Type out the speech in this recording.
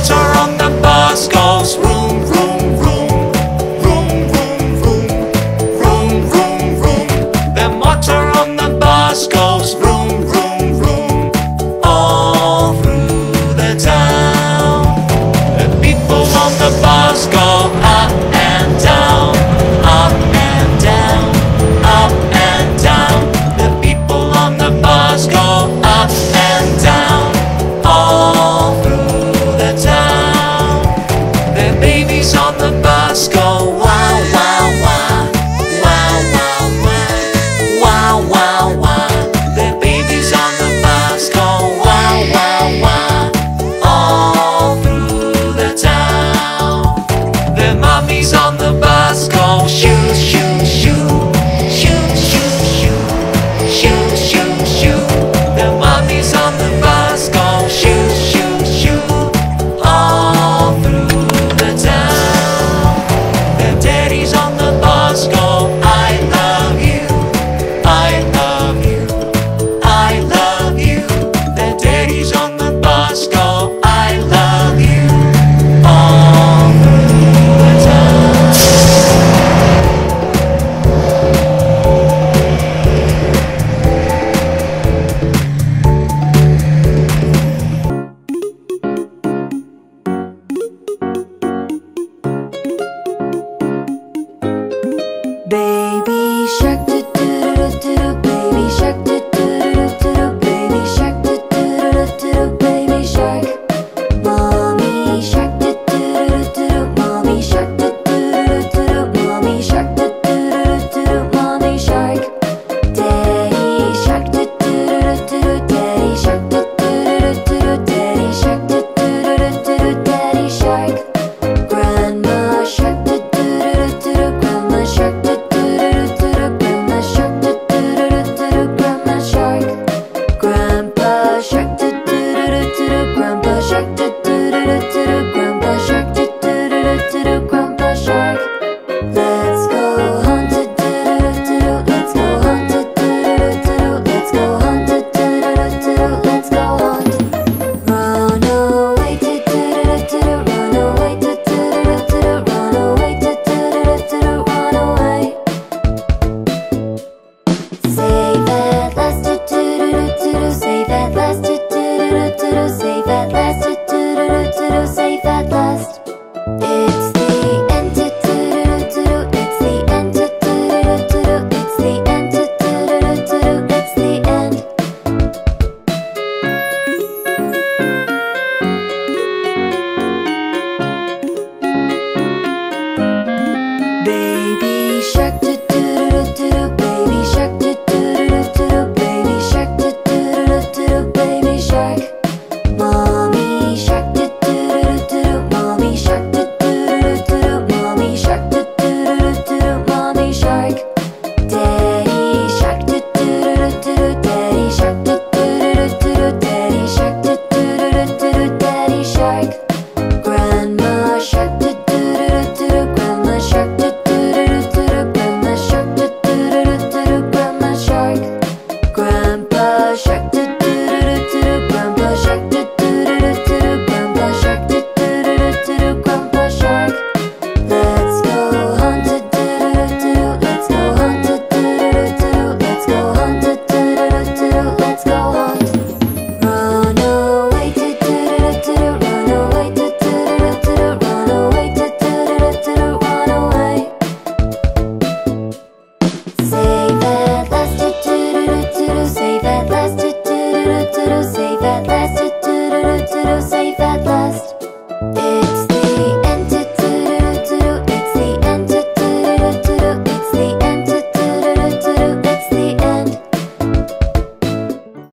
water on